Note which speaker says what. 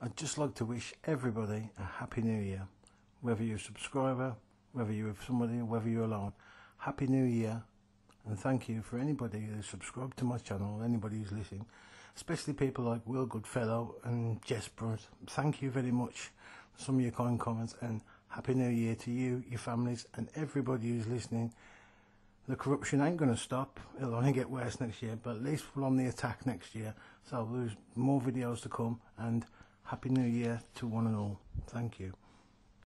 Speaker 1: I'd just like to wish everybody a happy new year. Whether you're a subscriber, whether you're with somebody, whether you're alone. Happy new year and thank you for anybody who's subscribed to my channel, anybody who's listening, especially people like Will Goodfellow and Jess Brunt. Thank you very much for some of your kind comments and Happy New Year to you, your families and everybody who's listening. The corruption ain't going to stop. It'll only get worse next year, but at least we're on the attack next year. So there's more videos to come and Happy New Year to one and all. Thank you.